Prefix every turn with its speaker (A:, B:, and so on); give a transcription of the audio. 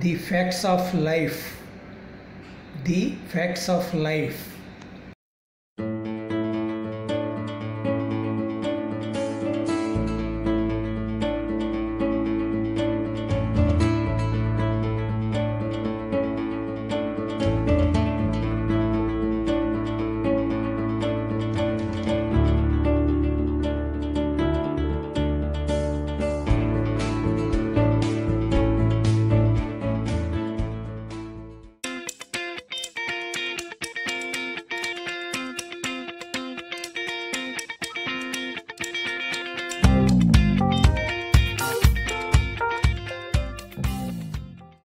A: the facts of life. The facts of life.